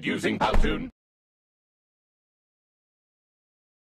using Powtoon.